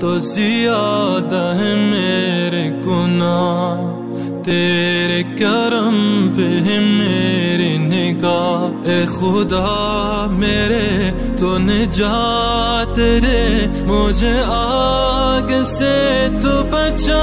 तो ज़्यादा है मेरे गुनाह। तेरे करम पे है मेरी निगाह। ए खुदा, मेरे तो निजात रे मुझे आग से तो बचा